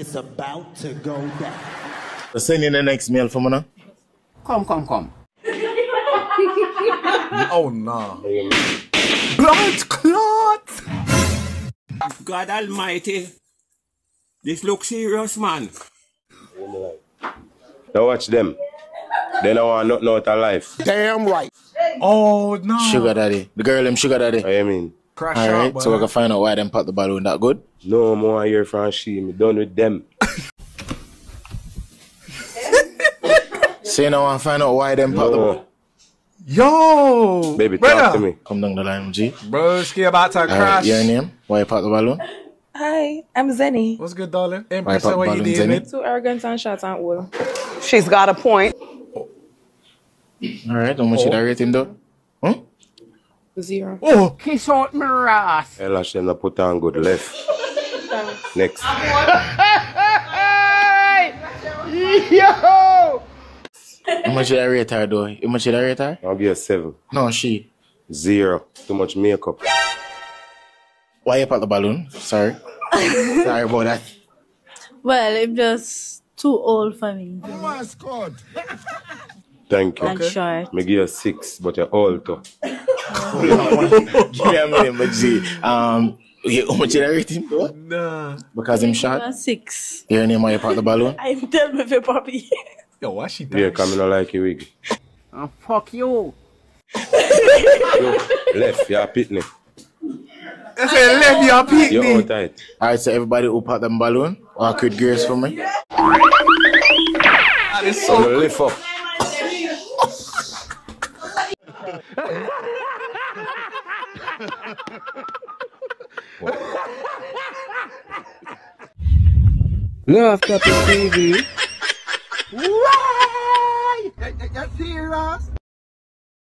It's about to go down. Send in the next mail for me now. Come, come, come. Oh no. Blood clot! God Almighty. This looks serious, man. Now watch them. They don't want nothing out of life. Damn right. Oh no. Sugar daddy. The girl them sugar daddy. I mean, Crash Alright, out, so we boy. can find out why them pop the balloon that good. no more hear from she. Me done with them. Say now and find out why them pop the balloon. Yo! Baby, brother. talk to me. Come down the line, G. Broski about to Alright, crash. your name? Why you pop the balloon? Hi, I'm Zenny. What's good, darling? Why Empress, pop you, balloons, Zenny? Too arrogant and short and old. She's got a point. Alright, how much you that rate him though? Hmm? Zero. Oh! Kiss out my ass. Ella them not put on good left. Next. Yo! How much you that rate her though? How much you that rate her? I'll give you a seven. No, she. Zero. Too much makeup. Why you pop the balloon? Sorry. Sorry about that. Well, I'm just too old for me Thank you. and short. Me give you a six, but you're old too. Give me but G. Um, yeah, how you that rate him though? Nah. Because. I'm six. Your name why you pop the balloon? I'm done with your puppy. Yo, why she Yeah, done? coming out like you wig. Oh, fuck you. Yo, left, you're a pitney. I said, let me up You're me. out tight. Alright, so everybody who pop them balloon, awkward grace for me. That is So so lift up. Love Topic TV. Right! You serious?